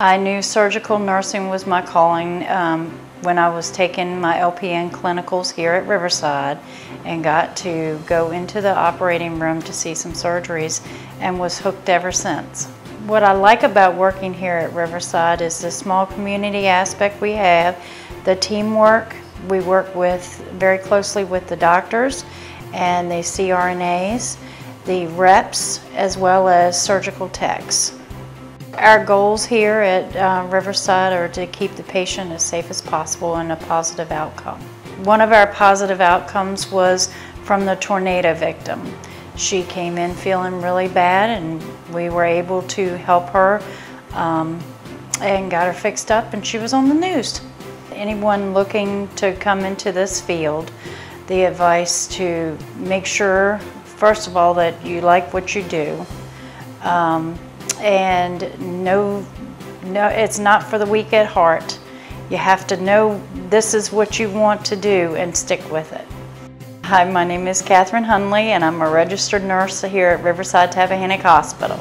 I knew surgical nursing was my calling um, when I was taking my LPN clinicals here at Riverside and got to go into the operating room to see some surgeries and was hooked ever since. What I like about working here at Riverside is the small community aspect we have, the teamwork. We work with very closely with the doctors and the CRNAs, the reps, as well as surgical techs. Our goals here at uh, Riverside are to keep the patient as safe as possible and a positive outcome. One of our positive outcomes was from the tornado victim. She came in feeling really bad and we were able to help her um, and got her fixed up and she was on the news. Anyone looking to come into this field, the advice to make sure, first of all, that you like what you do. Um, and no, no, it's not for the weak at heart. You have to know this is what you want to do and stick with it. Hi, my name is Catherine Hundley and I'm a registered nurse here at Riverside Tappahannock Hospital.